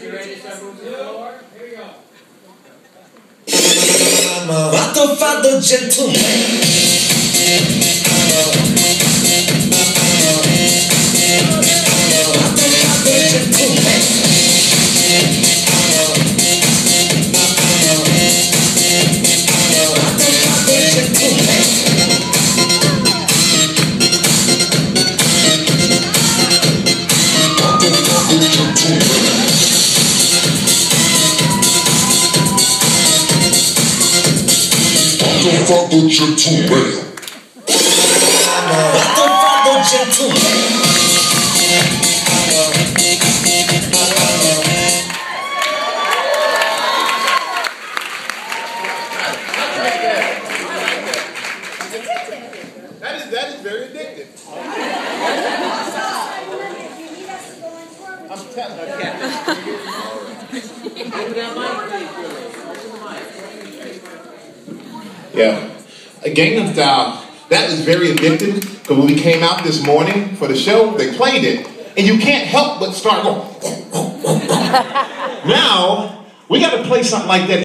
You ready to start moving the floor? Here we go. I'm a father, father, gentleman. Father gentleman. Father, father, gentleman. That is that is very addictive. I'm telling you. Yeah. Gangnam Style, that was very addictive because when we came out this morning for the show, they played it, and you can't help but start going. now, we got to play something like that.